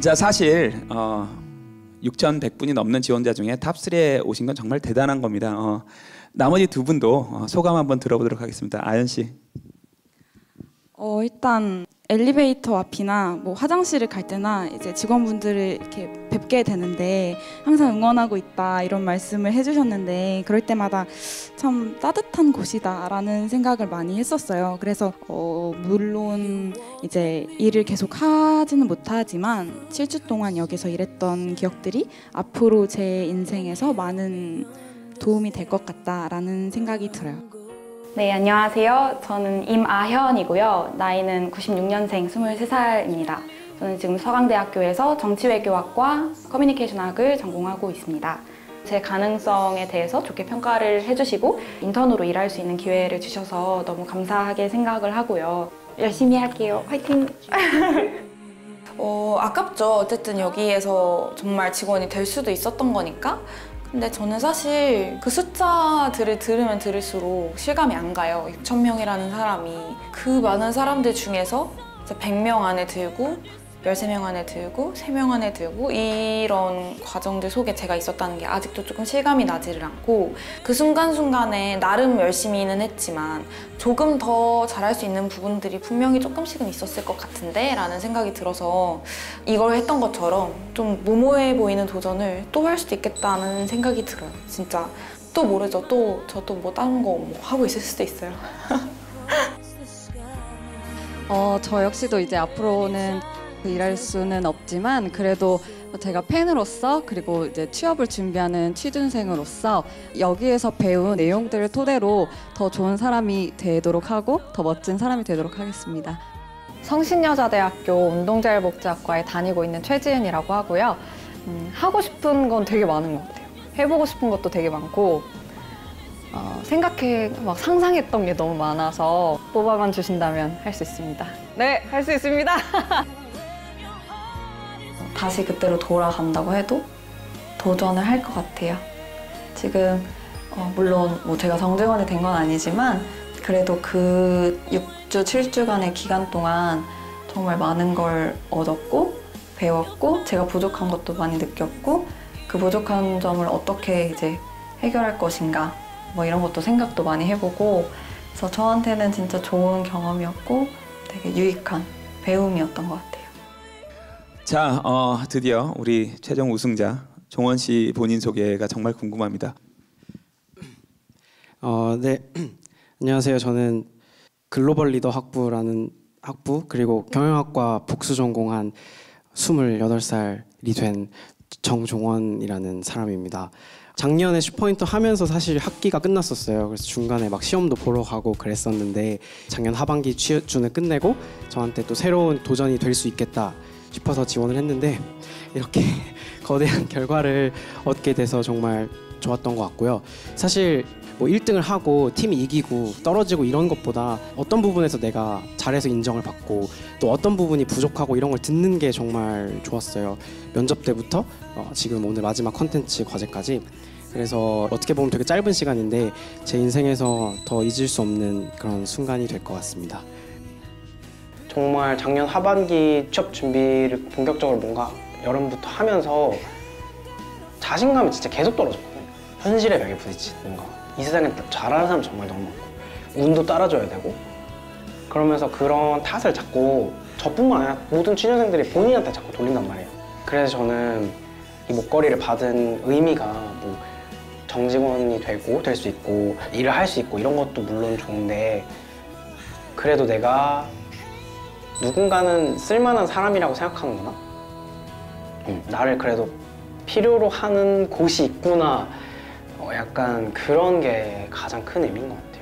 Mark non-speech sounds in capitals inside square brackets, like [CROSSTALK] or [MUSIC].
자 사실 어, 6,100분이 넘는 지원자 중에 top 3에 오신 건 정말 대단한 겁니다. 어, 나머지 두 분도 어, 소감 한번 들어보도록 하겠습니다. 아현 씨. 어, 일단 엘리베이터 앞이나 뭐 화장실을 갈 때나 이제 직원분들을 이렇게 뵙게 되는데 항상 응원하고 있다 이런 말씀을 해주셨는데 그럴 때마다 참 따뜻한 곳이다라는 생각을 많이 했었어요. 그래서 어, 물론 이제 일을 계속 하지는 못하지만 7주 동안 여기서 일했던 기억들이 앞으로 제 인생에서 많은 도움이 될 것 같다라는 생각이 들어요. 네, 안녕하세요. 저는 임아현이고요. 나이는 96년생 23살입니다. 저는 지금 서강대학교에서 정치외교학과 커뮤니케이션학을 전공하고 있습니다. 제 가능성에 대해서 좋게 평가를 해주시고 인턴으로 일할 수 있는 기회를 주셔서 너무 감사하게 생각을 하고요. 열심히 할게요. 화이팅! [LAUGHS] 어, 아깝죠. 어쨌든 여기에서 정말 직원이 될 수도 있었던 거니까. 근데 저는 사실 그 숫자들을 들으면 들을수록 실감이 안 가요. 6천 명이라는 사람이 그 많은 사람들 중에서 100명 안에 들고 13명 안에 들고 3명 안에 들고 이런 과정들 속에 제가 있었다는 게 아직도 조금 실감이 나지를 않고 그 순간순간에 나름 열심히는 했지만 조금 더 잘할 수 있는 부분들이 분명히 조금씩은 있었을 것 같은데 라는 생각이 들어서 이걸 했던 것처럼 좀 모모해 보이는 도전을 또 할 수도 있겠다는 생각이 들어요. 진짜 또 모르죠. 또 저 또 뭐 다른 거 뭐 하고 있을 수도 있어요. [LAUGHS] 어, 저 역시도 이제 앞으로는 일할 수는 없지만 그래도 제가 팬으로서 그리고 이제 취업을 준비하는 취준생으로서 여기에서 배운 내용들을 토대로 더 좋은 사람이 되도록 하고 더 멋진 사람이 되도록 하겠습니다. 성신여자대학교 운동자율복지학과에 다니고 있는 최지은이라고 하고요. 음, 하고 싶은 건 되게 많은 것 같아요. 해보고 싶은 것도 되게 많고 어, 생각해 막 상상했던 게 너무 많아서 뽑아만 주신다면 할 수 있습니다. 네, 할 수 있습니다. [LAUGHS] 다시 그때로 돌아간다고 해도 도전을 할 것 같아요. 지금 어, 물론 뭐 제가 정직원이 된 건 아니지만 그래도 그 6주, 7주간의 기간 동안 정말 많은 걸 얻었고 배웠고 제가 부족한 것도 많이 느꼈고 그 부족한 점을 어떻게 이제 해결할 것인가 뭐 이런 것도 생각도 많이 해보고 그래서 저한테는 진짜 좋은 경험이었고 되게 유익한 배움이었던 것 같아요. 자 어, 드디어 우리 최종 우승자 종원 씨 본인 소개가 정말 궁금합니다. 어, 네. [CLEARS THROAT] 안녕하세요. 저는 글로벌 리더 학부라는 학부 그리고 경영학과 복수 전공한 28살이 된 정종원이라는 사람입니다. 작년에 슈퍼인터 하면서 사실 학기가 끝났었어요. 그래서 중간에 막 시험도 보러 가고 그랬었는데 작년 하반기 취준을 끝내고 저한테 또 새로운 도전이 될 수 있겠다 싶어서 지원을 했는데 이렇게 [LAUGHS] 거대한 결과를 얻게 돼서 정말 좋았던 것 같고요. 사실 뭐 1등을 하고 팀이 이기고 떨어지고 이런 것보다 어떤 부분에서 내가 잘해서 인정을 받고 또 어떤 부분이 부족하고 이런 걸 듣는 게 정말 좋았어요. 면접 때부터 어, 지금 오늘 마지막 컨텐츠 과제까지 그래서 어떻게 보면 되게 짧은 시간인데 제 인생에서 더 잊을 수 없는 그런 순간이 될 것 같습니다. 정말 작년 하반기 취업 준비를 본격적으로 뭔가 여름부터 하면서 자신감이 진짜 계속 떨어졌거든요. 현실의 벽에 부딪히는 거. 이 세상에 잘하는 사람 정말 너무 많고 운도 따라줘야 되고 그러면서 그런 탓을 자꾸 저뿐만 아니라 모든 취준생들이 본인한테 자꾸 돌린단 말이에요. 그래서 저는 이 목걸이를 받은 의미가 뭐 정직원이 되고 될 수 있고 일을 할 수 있고 이런 것도 물론 좋은데 그래도 내가 누군가는 쓸만한 사람이라고 생각하는구나. 음, 나를 그래도 필요로 하는 곳이 있구나. 어, 약간 그런 게 가장 큰 의미인 것 같아요.